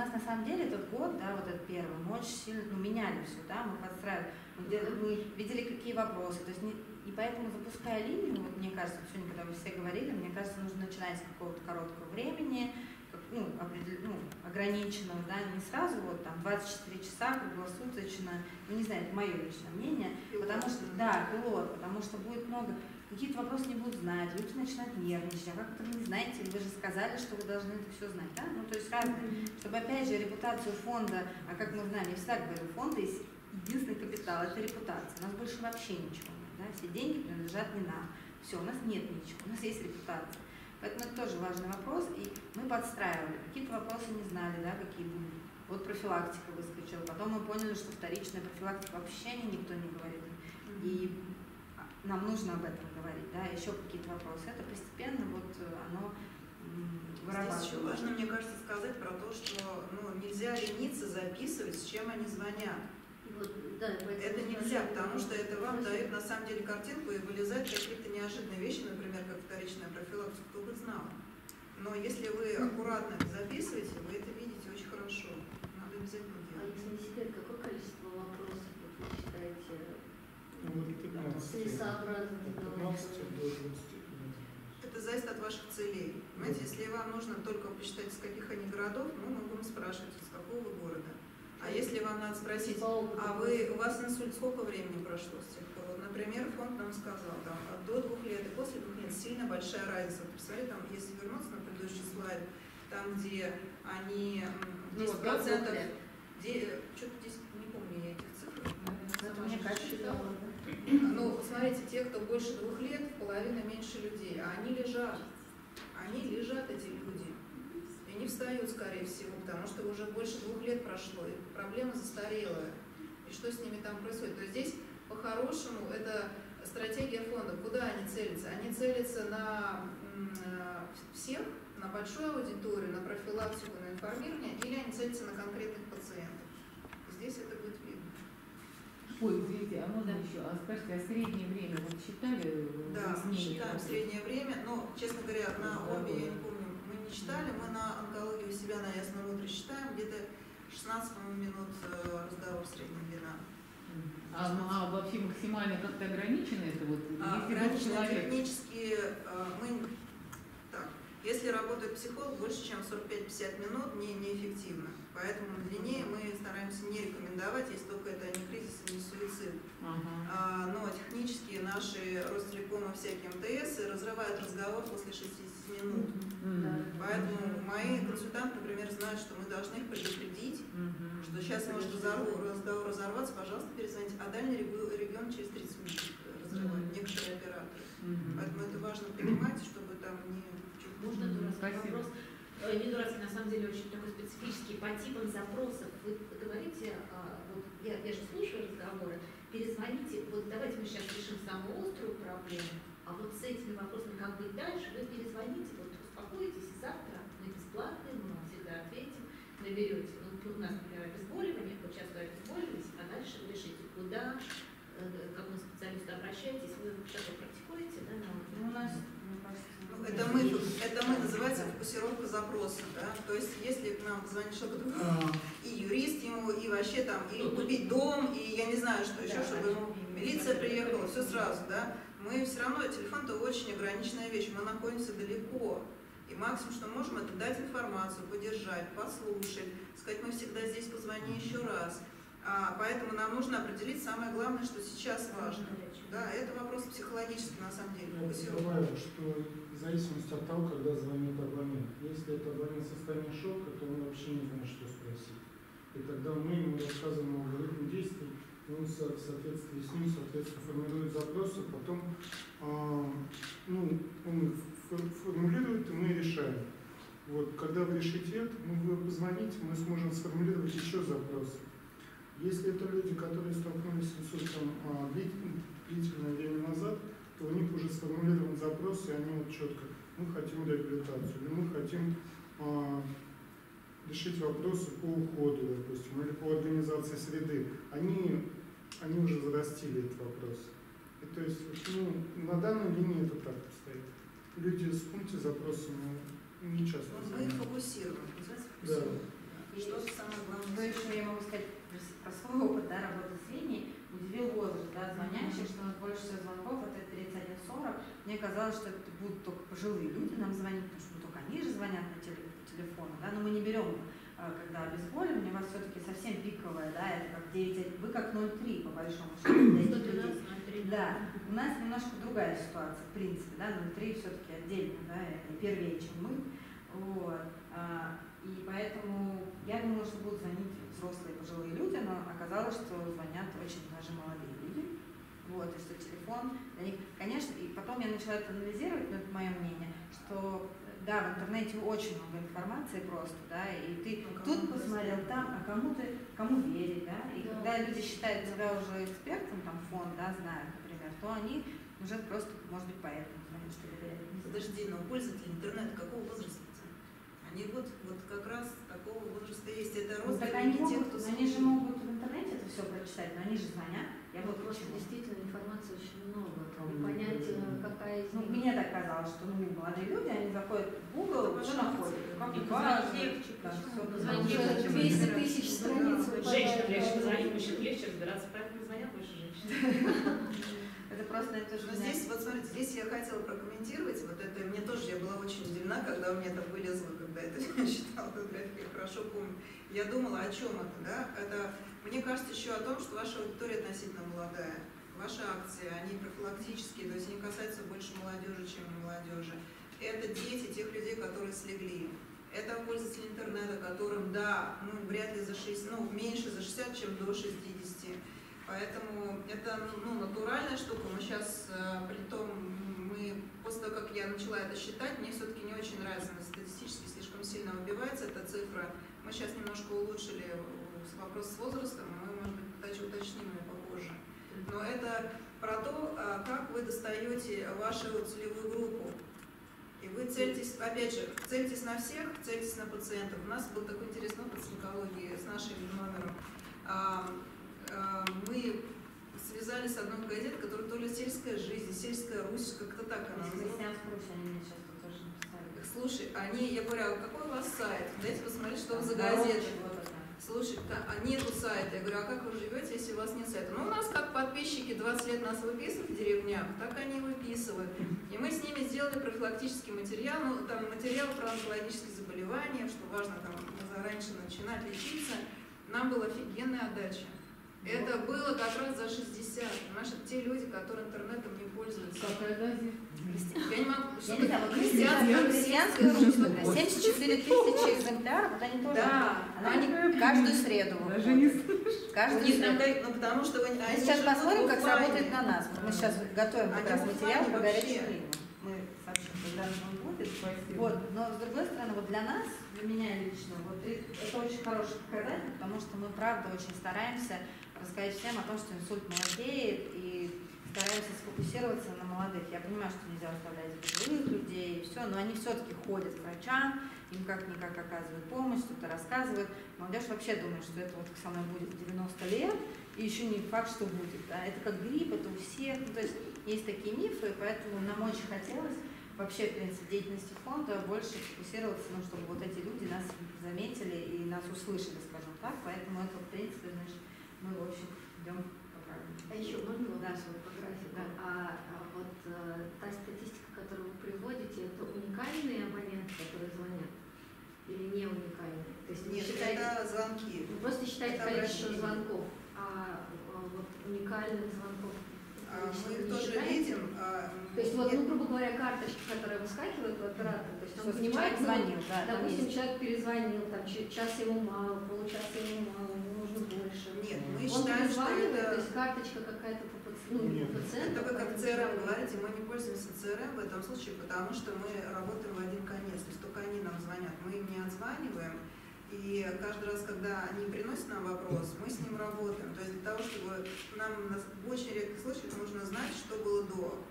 нас на самом деле этот год, да, вот этот первый, мы очень сильно ну, меняли все, да, мы подстраивали, мы, где-то- мы видели, какие вопросы, то есть не- и поэтому запуская линию, вот мне кажется, сегодня, когда вы все говорили, мне кажется, нужно начинать с какого-то короткого времени, как, ну, определ- ну, ограниченного, да, не сразу вот там 24 часа круглосуточно, ну не знаю, это мое личное мнение, потому что, да, пилот, потому что будет много, какие-то вопросы не будут знать, люди начинают нервничать, а как это вы не знаете, вы же сказали, что вы должны это все знать, да, ну то есть разные, чтобы опять же репутацию фонда, а как мы знаем, я всегда говорю, фонд есть единственный капитал, это репутация, у нас больше вообще ничего нет, да, все деньги принадлежат не нам, все, у нас нет ничего, у нас есть репутация. Поэтому это тоже важный вопрос, и мы подстраивали. Какие-то вопросы не знали, да, какие будут. Вот профилактика выскочила. Потом мы поняли, что вторичная профилактика вообще ни- никто не говорит. И нам нужно об этом говорить, да, еще какие-то вопросы. Это постепенно вот э, оно м, Здесь еще вырабатывается. важно, мне кажется, сказать про то, что ну, нельзя лениться записывать, с чем они звонят. Вот, да, Это нельзя, потому что это вам дает на самом деле картинку и вылезают какие-то неожиданные вещи, например, как вторичная профилактика, кто бы знал. Но если вы аккуратно это записываете, вы это видите очень хорошо. Надо обязательно А делать. если не секрет, какое количество вопросов вот вы считаете Ну, вот 15. целесообразным 15 до 20. Это зависит от ваших целей. Понимаете, если вам нужно только посчитать, из каких они городов, ну, мы будем спрашивать, из какого вы города. А если вам надо спросить, а вы, у вас инсульт сколько времени прошло с тех пор? Вот, например, фонд нам сказал, там, от до двух лет и после двух лет сильно большая разница. Представляете, там, если вернуться на предыдущий слайд, там, где они м, Ну, 10%, до двух лет. де- что-то здесь, не помню я этих цифр. Это мне кажется, Читала. Ну, смотрите, те, кто больше двух лет, в половину меньше людей, а они лежат. Они лежат, эти люди. И не встают, скорее всего, потому что уже больше двух лет прошло, и проблема застарелая. И что с ними там происходит? То есть здесь, по-хорошему, это стратегия фонда. Куда они целятся? Они целятся на всех, на большую аудиторию, на профилактику, на информирование, или они целятся на конкретных пациентов? Здесь это будет. Ой, извините, а можно Да. еще? А скажите, а среднее время вот считали э, Да, считаем среднее время, но, честно говоря, на обе, я не помню, мы не читали, мы на онкологию у себя на ясном утре считаем, где-то 16 по-моему, минут э, разговор средняя длина. Мгм. А, ну, а вообще максимально как-то ограничено это вот? А, Ограничено человек, технически, э, мы, так, если работает психолог больше, чем 45-50 минут, не, неэффективно. Поэтому длиннее мы стараемся не рекомендовать, если только это не кризис и не суицид. Ага. А, но технически наши Ростелекомы всякие МТС разрывают разговор после 60 минут. Мгм. Поэтому мои консультанты, например, знают, что мы должны их предупредить, Мгм. что сейчас может разговор разорваться, пожалуйста, перезвоните. А дальний регион через 30 минут разрывают Мгм. некоторые операторы. Мгм. Поэтому это важно понимать, чтобы там не... Можно вопрос? Не дурацкий, на самом деле очень такой специфический. По типам запросов вы говорите, а, вот я, я же слушаю разговоры, перезвоните, вот давайте мы сейчас решим самую острую проблему, а вот с этими вопросами, как быть дальше, вы перезвоните, вот успокойтесь, и завтра мы бесплатные, мы вам всегда ответим, наберете. Вот у нас, например, обезболивание, вот сейчас вы обезболиваетесь, а дальше вы решите, куда, э, к какому специалисту обращаетесь, вы что-то практикуете, да, на Ну, у нас, Ну, это мы, это мы фокусировка запроса, да. То есть, если к нам звонит человек, «А, и юрист ему, и вообще там, и купить дом, и я не знаю, что еще, Да, чтобы ему милиция приехала, все сразу, да. Мы все равно, телефон это очень ограниченная вещь, мы находимся далеко. И максимум, что можем, это дать информацию, поддержать, послушать, сказать, мы всегда здесь, позвони еще раз. А, поэтому нам нужно определить самое главное, что сейчас важно. Да, это вопрос психологический, на самом деле, Я добавил, что в зависимости от того, когда звонит абонент. Если это абонент в состоянии шока, то он вообще не знает, что спросить. И тогда мы ему рассказываем алгоритм действий, и он в соответствии с ним, соответственно, формирует запросы, потом а, ну, он формулирует, и мы решаем. Вот, когда вы решите это, ну, вы позвоните, мы сможем сформулировать еще запросы. Если это люди, которые столкнулись с инсультом а, длит- длительное время назад, то у них уже сформулирован запрос, и они вот четко, мы хотим реабилитацию, или мы хотим а, решить вопросы по уходу, допустим, или по организации среды. Они, они уже зарастили этот вопрос. И то есть, ну, на данной линии это так обстоит. Люди с пункте запросами не часто Мы звонят. фокусируем, называется Да. И Что самое Что главное? еще я могу сказать про свой опыт да, работы с линией? Удивил возраст да, звонящих, что у нас больше всего звонков, это 31-40. Мне казалось, что это будут только пожилые люди нам звонить, потому что ну, только они же звонят на телефону, да, но мы не берем, э, когда обезболивание, у вас все-таки совсем пиковое, да, это как 9, вы как 0,3 по большому счету. для этих людей. 112, 03. Да, у нас немножко другая ситуация, в принципе, да, 0,3 все-таки отдельно, да, и первее, чем мы. Вот. А, И поэтому я думала, что будут звонить взрослые пожилые люди, оказалось, что звонят очень даже молодые люди. Вот, и что телефон для них, конечно, и потом я начала это анализировать, но это мое мнение, что да, в интернете очень много информации просто, да, и ты Ну, кому тут посмотрел, там, а кому ты, кому верить, да, и Да. когда люди считают тебя уже экспертом, там, фонд, да, знают, например, то они уже просто, может быть, поэтому что доверяют. Подожди, но пользователи интернета какого возраста? Они вот, вот как раз такого возраста есть. Это Ну, так они, родственники тех, могут, кто они же могут в интернете это все прочитать, но они же звонят. Я Вот просто почему. действительно информации очень много. Там понять, э, много. какая из Ну, них. мне так казалось, что ну, молодые люди, они заходят в Google, Это что находят. Как И важно, позвонить легче, да. Позвонить Уже легче. 200 тысяч страниц. Женщинам легче позвонить, мужчинам легче разбираться, поэтому звонят больше женщин. Это просто это же Но здесь, вот смотрите, здесь я хотела прокомментировать, вот это, мне тоже, я была очень удивлена, когда у меня это вылезло, когда это читала эту графику, я хорошо помню. Я думала, о чем это, да? Это, мне кажется, еще о том, что ваша аудитория относительно молодая. Ваши акции, они профилактические, то есть они касаются больше молодежи, чем молодежи. Это дети тех людей, которые слегли. Это пользователи интернета, которым, да, ну, вряд ли за 60, ну, меньше за 60, чем до 60. Поэтому это ну, натуральная штука. Мы сейчас, э, при том, мы, после того, как я начала это считать, мне все-таки не очень нравится, она статистически слишком сильно выбивается эта цифра. Мы сейчас немножко улучшили э, вопрос с возрастом, мы, может быть, уточним ее попозже. Но это про то, а, как вы достаете вашу целевую группу. И вы цельтесь, опять же, цельтесь на всех, цельтесь на пациентов. У нас был такой интересный опыт с онкологией, с нашим номером. Мы связались с одной газетой, которая то ли сельская жизнь, сельская Русь, как-то так она написали. Слушай, они, я говорю, а какой у вас сайт? Дайте посмотреть, что за газета. Слушай, а нету сайта. Я говорю, а как вы живете, если у вас нет сайта? Ну, у нас как подписчики 20 лет нас выписывают в деревнях, так они выписывают. И мы с ними сделали профилактический материал, ну, там материал про онкологические заболевания, что важно там раньше начинать лечиться. Нам была офигенная отдача. Это было как раз за 60. Понимаешь, это те люди, которые интернетом не пользуются. Какая газета? Я не могу... Что что вот 74 тысячи экземпляров, вот они тоже. Да, Она они каждую среду. Даже не выходит. Каждую среду. ну, потому что они Мы сейчас посмотрим, как сработает на нас. Мы сейчас готовим как раз материал по вообще. линиям. Мы сообщим, когда он будет. Спасибо. Вот, но с другой стороны, вот для нас, для меня лично, вот это очень хороший показатель, потому что мы правда очень стараемся рассказать всем о том, что инсульт молодеет и стараемся сфокусироваться на молодых. Я понимаю, что нельзя оставлять пожилых людей, все, но они все-таки ходят к врачам, им как-никак оказывают помощь, что-то рассказывают. Молодежь вообще думает, что это вот со мной будет 90 лет, и еще не факт, что будет. Да? Это как грипп, это у всех. Ну, то есть есть такие мифы, поэтому нам очень хотелось вообще, в принципе, деятельности фонда больше фокусироваться, ну, чтобы вот эти люди нас заметили и нас услышали, скажем так. Поэтому это, в принципе, значит, мы, в общем, идем по правильному. А еще можно Да. вот по графику? Да. А, а вот э, та статистика, которую вы приводите, это уникальные абоненты, которые звонят? Или не уникальные? То есть Нет, считаете, это звонки. вы просто считаете это количество обращение. звонков, а, а вот уникальных звонков Мы их тоже считаете? видим. а, То есть вот, ну, грубо говоря, карточка, которая выскакивает у оператора, то есть он понимает, ну, звонил, да, допустим, есть. человек перезвонил, там, час ему мало, получаса ему мало, ему нужно больше. Нет, мы Он считаем, что перезванивает, то это... есть карточка какая-то по, ну, Нет. по пациенту. Это вы как ЦРМ говорите, мы не пользуемся ЦРМ в этом случае, потому что мы работаем в один конец, то есть только они нам звонят, мы им не отзваниваем, и каждый раз, когда они приносят нам вопрос, мы с ним работаем. То есть для того, чтобы нам на- в очень редких случаях нужно знать, что было до.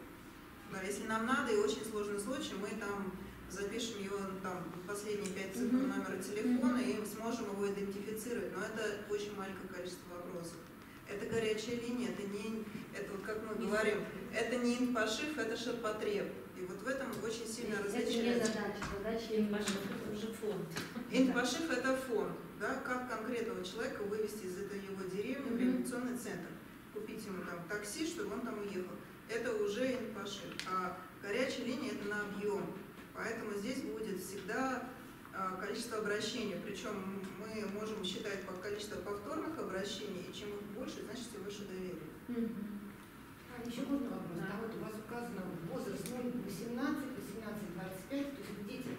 Да, если нам надо и очень сложный случай, мы там запишем его там последние пять цифр Мгм. номера телефона и сможем его идентифицировать. Но это очень маленькое количество вопросов. Это горячая линия, это не, это вот как мы говорим, это не инфошиф, это ширпотреб. И вот в этом очень сильно Это не различается. задача, задача И именно. ваш это уже фонд. Это фонд, да, конкретного человека вывести из этой его деревни в реабилитационный центр, купить ему там такси, чтобы он там уехал. Это уже пошиб. А горячая линия это на объем. Поэтому здесь будет всегда а, количество обращений. Причем мы можем считать по количеству повторных обращений, и чем их больше, значит, тем выше доверие. А еще можно вопрос? Да. Там вот у вас указано возраст ну, 18, 18, 25, то есть дети.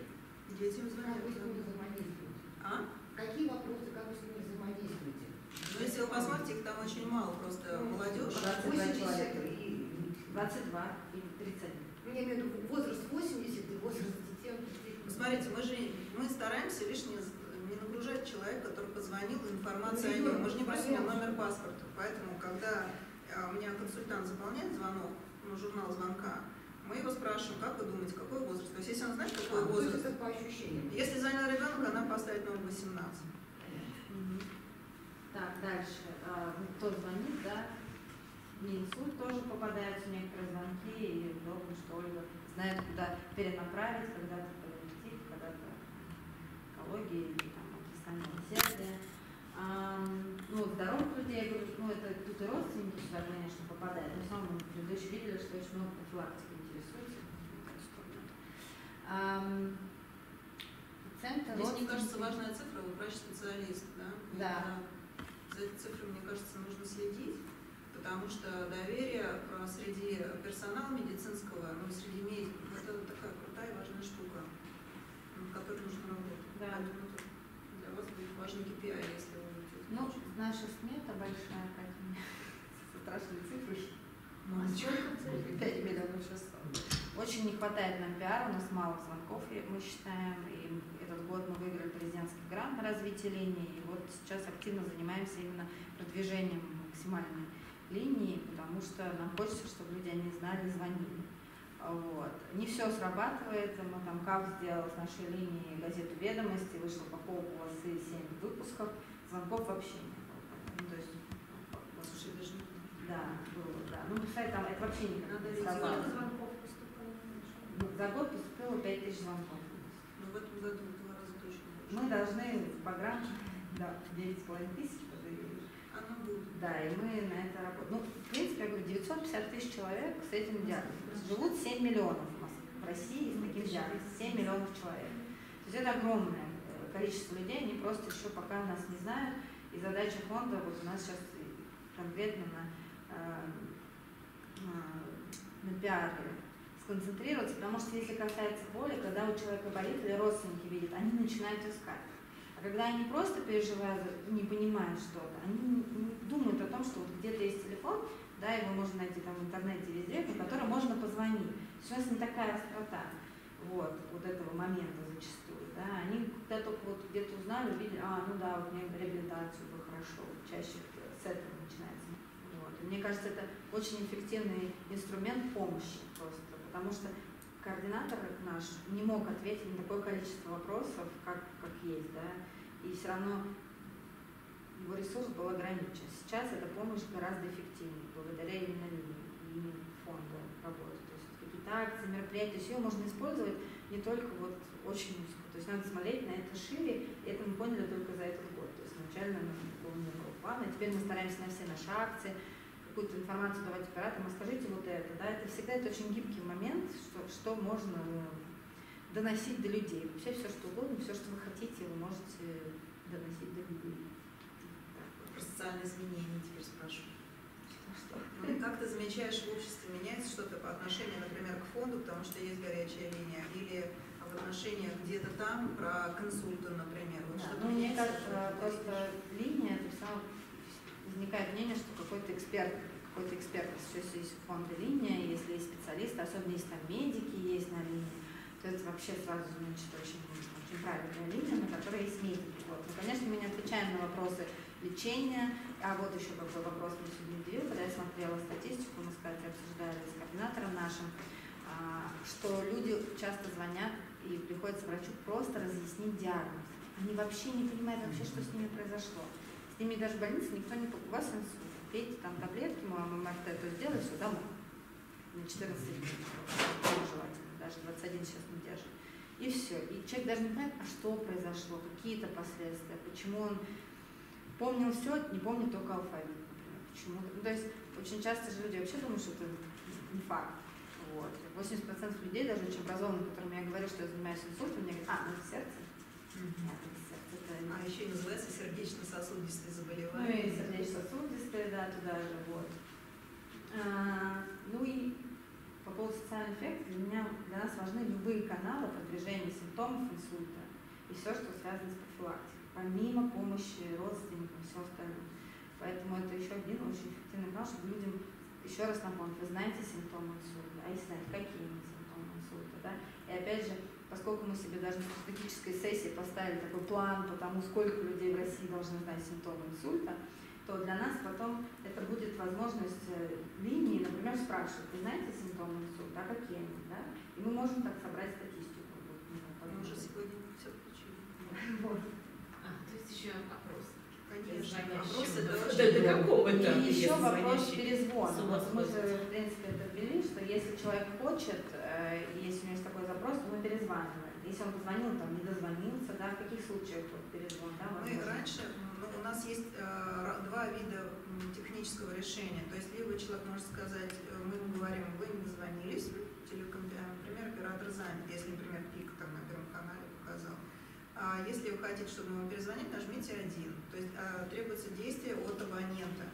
Детям Как звонят. вы с ними взаимодействуете? А? Какие вопросы, как вы с ними взаимодействуете? Ну, если вы посмотрите, их там очень мало, просто Ну, молодежь. 22 80 человека. и... 22 или 31. Ну, я имею в виду возраст 80 и возраст детей. Смотрите, мы же мы стараемся лишь не, нагружать человека, который позвонил, информация о Ну, нем. Мы же не просим номер паспорта. Поэтому, когда а, у меня консультант заполняет звонок, ну, журнал звонка, мы его спрашиваем, как вы думаете, какой возраст? То есть, если он знает, какой А, возраст, это по ощущениям. если звонил ребенок, она поставит номер 18. Мгм. Так, дальше. А, ну, Кто звонит, да? Инсульт тоже попадаются некоторые звонки, и удобно, что Ольга знает, куда перенаправить, когда-то паллиатив, когда-то экология или там отрицание сердия. Ам, Ну, здоровых людей, я говорю, ну, это тут и родственники сюда, конечно, попадают, но в основном предыдущие видели, что очень много профилактики интересуется. Пациенты, Здесь, мне кажется, важная цифра, вы врач-специалист, да? И Да. она- За этой цифрой, мне кажется, нужно следить, потому что доверие а, среди персонала медицинского, ну, среди медиков, это такая крутая и важная штука, над которой нужно работать. Да. Поэтому тут для вас будет важный KPI, если вы будете. Ну, наша смета большая, как мне страшной цифрой. Ну, Сколько? 5 миллионов 600. Очень не хватает нам пиара, у нас мало звонков, мы считаем, и этот год мы выиграли президентский грант на развитие линии, и вот сейчас активно занимаемся именно продвижением максимальной линии, потому что нам хочется, чтобы люди о ней знали звонили. Вот. Не все срабатывает, мы там КАП сделал с нашей линии газету «Ведомости», вышло по полку полосы 7 выпусков, звонков вообще не было. Ну, то есть, ну, вот, Слушай, даже не да, было, да. Ну, представь, там это вообще никак Надо не ведь сколько звонков поступало? Ну, За год поступило 5 тысяч звонков. Ну, в этом году в два раза точно больше. Мы должны в программе, да, 9,5 тысяч подавили. Оно будет. Да, и мы на это работаем. Ну, в принципе, я говорю, 950 тысяч человек с этим диагнозом. Живут 7 миллионов в России с таким диагнозом. 7 миллионов человек. То есть это огромное количество людей, они просто еще пока нас не знают. И задача фонда, вот у нас сейчас конкретно на, э, на, пиаре сконцентрироваться, потому что если касается боли, когда у человека болит или родственники видят, они начинают искать. А когда они просто переживают, не понимают что-то, они думают о том, что вот где-то есть телефон, да, его можно найти там в интернете везде, по которому можно позвонить. Нас не такая острота вот, вот этого момента зачастую. Да. Они когда только вот где-то узнали, увидели, а, ну да, вот мне реабилитацию бы хорошо, чаще с этого начинается. Вот. Мне кажется, это очень эффективный инструмент помощи просто, потому что координатор наш не мог ответить на такое количество вопросов, как, как есть, да, и все равно его ресурс был ограничен. Сейчас эта помощь гораздо эффективнее, благодаря именно линии, именно фонду работы. Акции, мероприятия, то есть ее можно использовать не только вот очень узко. То есть надо смотреть на это шире, и это мы поняли только за этот год. То есть изначально у нас такого не было плана. Теперь мы стараемся на все наши акции, какую-то информацию давать операторам, а скажите вот это, да, это всегда это очень гибкий момент, что, что можно э, доносить до людей. Вообще все, что угодно, все, что вы хотите, вы можете доносить до людей. Про социальные изменения теперь спрашиваю. Ну, как ты замечаешь, в обществе меняется что-то по отношению, например, к фонду, потому что есть горячая линия, или в отношениях где-то там про консульта, например. Вот Да, ну, мне кажется, просто линия, это все возникает мнение, что какой-то эксперт, какой-то эксперт, если есть фонд и линия, если есть специалисты, особенно если там медики есть на линии, то это вообще сразу значит очень, очень правильная линия, на которой есть медики. Вот. Ну, конечно, мы не отвечаем на вопросы лечения, а вот еще какой вопрос мне сегодня удивил, когда я смотрела статистику, мы, кстати, обсуждали с координатором нашим, а, что люди часто звонят и приходят к врачу просто разъяснить диагноз. Они вообще не понимают вообще, что с ними произошло. С ними даже в больнице никто не... У вас инсульт. Пейте там таблетки, мы вам МРТ, то сделай, все, домой. На 14 дней. Тоже желательно. Даже 21 сейчас не держит. И все. И человек даже не понимает, а что произошло, какие-то последствия, почему он помнил все, не помню только алфавит, например. Почему-то. Ну, то есть очень часто же люди вообще думают, что это не факт. Вот. 80% людей, даже очень образованных, которым я говорю, что я занимаюсь инсультом, мне говорят, а, ну это сердце. Нет, это сердце, это А еще и называется сердечно-сосудистые ну заболевания. и сердечно-сосудистые, да, туда же, вот. А, ну и по поводу социальных эффектов, для меня, для нас важны любые каналы продвижения симптомов инсульта и все, что связано с профилактикой, помимо помощи родственникам и всего остального. Поэтому это еще один очень эффективный канал, чтобы людям еще раз напомнить, вы знаете симптомы инсульта, а если знаете, какие они симптомы инсульта, да? И опять же, поскольку мы себе даже на стратегической сессии поставили такой план по тому, сколько людей в России должны знать симптомы инсульта, то для нас потом это будет возможность э, линии, например, спрашивать, вы знаете симптомы инсульта, а какие они, да? И мы можем так собрать статистику. Мы уже сегодня все включили. Вот. Еще опрос. Конечно, вопросы это Да, очень до какого И еще вопрос перезвона. Вот мы в принципе, это ввели, что если человек хочет, э, если у него есть такой запрос, то мы перезваниваем. Если он позвонил, там, не дозвонился, да, в каких случаях вот перезвон, да, Мы возможно? раньше, ну, у нас есть э, два вида технического решения. То есть либо человек может сказать, э, мы ему говорим, вы не дозвонились, телеком, э, например, оператор занят, если, например, пик там на первом канале показал. А если вы хотите, чтобы ему перезвонить, нажмите один. То есть э, требуется действие от абонента.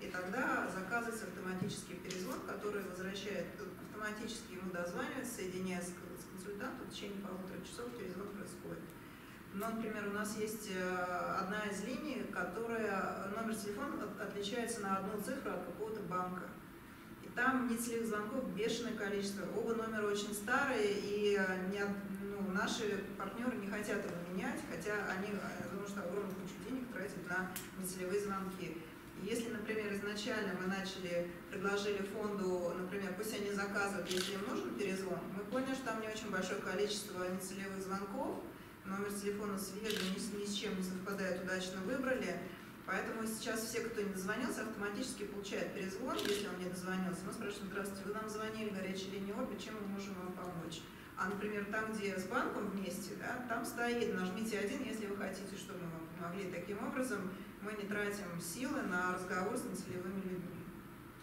И тогда заказывается автоматический перезвон, который возвращает, э, автоматически ему дозванивается, соединяясь с консультантом, в течение полутора часов перезвон происходит. Но, например, у нас есть э, одна из линий, которая, номер телефона от- отличается на одну цифру от какого-то банка. И там нецелевых звонков бешеное количество. Оба номера очень старые, и э, ну, наши партнеры не хотят его менять, хотя они, э, потому что огромную кучу денег тратят на нецелевые звонки. Если, например, изначально мы начали, предложили фонду, например, пусть они заказывают, если им нужен перезвон, мы поняли, что там не очень большое количество нецелевых звонков, номер телефона свежий, ни ни с чем не совпадает, удачно выбрали. Поэтому сейчас все, кто не дозвонился, автоматически получают перезвон, если он не дозвонился. Мы спрашиваем, здравствуйте, вы нам звонили, горячая линия Орби, чем мы можем вам помочь? А, например, там, где с банком вместе, да, там стоит, нажмите один, если вы хотите, чтобы мы вам помогли. Таким образом, мы не тратим силы на разговор с нецелевыми людьми.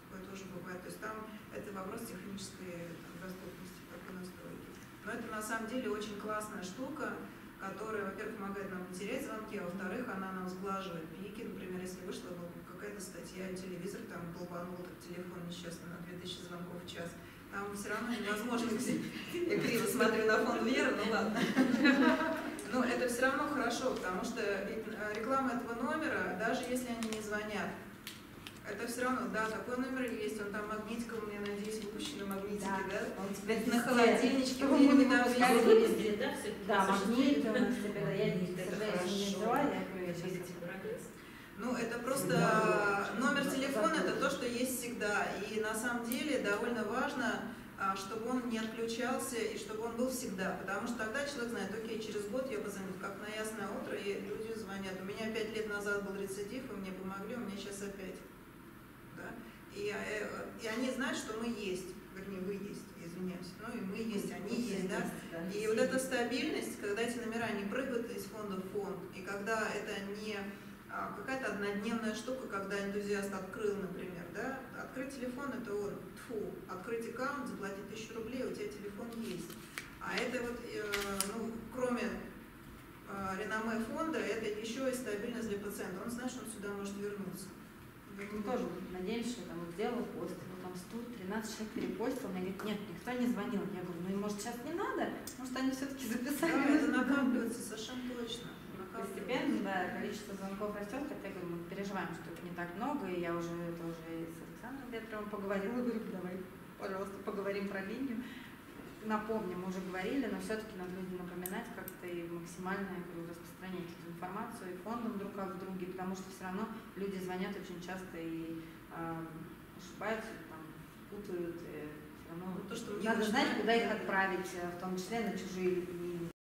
Такое тоже бывает. То есть там это вопрос технической там, доступности, такой настройки. Но это на самом деле очень классная штука, которая, во-первых, помогает нам не звонки, а во-вторых, она нам сглаживает пики. Например, если вышла какая-то статья, телевизор там долбанул этот телефон несчастный на 2000 звонков в час, там все равно невозможно. Я криво смотрю на фон Веры, ну ладно. Но это все равно хорошо, потому что э, реклама этого номера, даже если они не звонят, это все равно, да, такой номер есть, он там магнитиком, я надеюсь, выпущены магнитики, да? Он теперь На холодильничке, мы где не выпускать навесили. везде? да, все Да, нас теперь, да, я, Магнит, это сожалению, не Ну, это просто номер телефона, это то, что есть всегда. И на самом деле довольно важно, а, чтобы он не отключался и чтобы он был всегда. Потому что тогда человек знает, окей, через год я позвоню, как на ясное утро, и люди звонят. У меня пять лет назад был рецидив, вы мне помогли, у меня сейчас опять. Да? И, э, и они знают, что мы есть. Вернее, вы есть, извиняюсь. Ну и мы есть, они есть, да? И вот эта стабильность, когда эти номера не прыгают из фонда в фонд, и когда это не какая-то однодневная штука, когда энтузиаст открыл, например, да, открыть телефон это он, тфу, открыть аккаунт, заплатить тысячу рублей, у тебя телефон есть. А это вот, э, ну, кроме э, реноме фонда, это еще и стабильность для пациента. Он знает, что он сюда может вернуться. Мы тоже надеемся, что там вот сделала пост, вот там 113 человек перепостил, мне говорит, нет, никто не звонил. Я говорю, ну и может сейчас не надо, может они все-таки записали. Да, это накапливается совершенно точно. Постепенно, да, количество звонков растет, хотя говорю, мы переживаем, что это не так много, и я уже тоже и с Александром Ветровым поговорила, говорю, давай, пожалуйста, поговорим про линию. Напомним, мы уже говорили, но все-таки надо людям напоминать как-то и максимально я говорю, распространять эту информацию и фондом друг о друге, потому что все равно люди звонят очень часто и а, ошибаются, там, путают, и всё равно Ну, то, что надо знать, куда их отправить, э, в том числе на чужие линии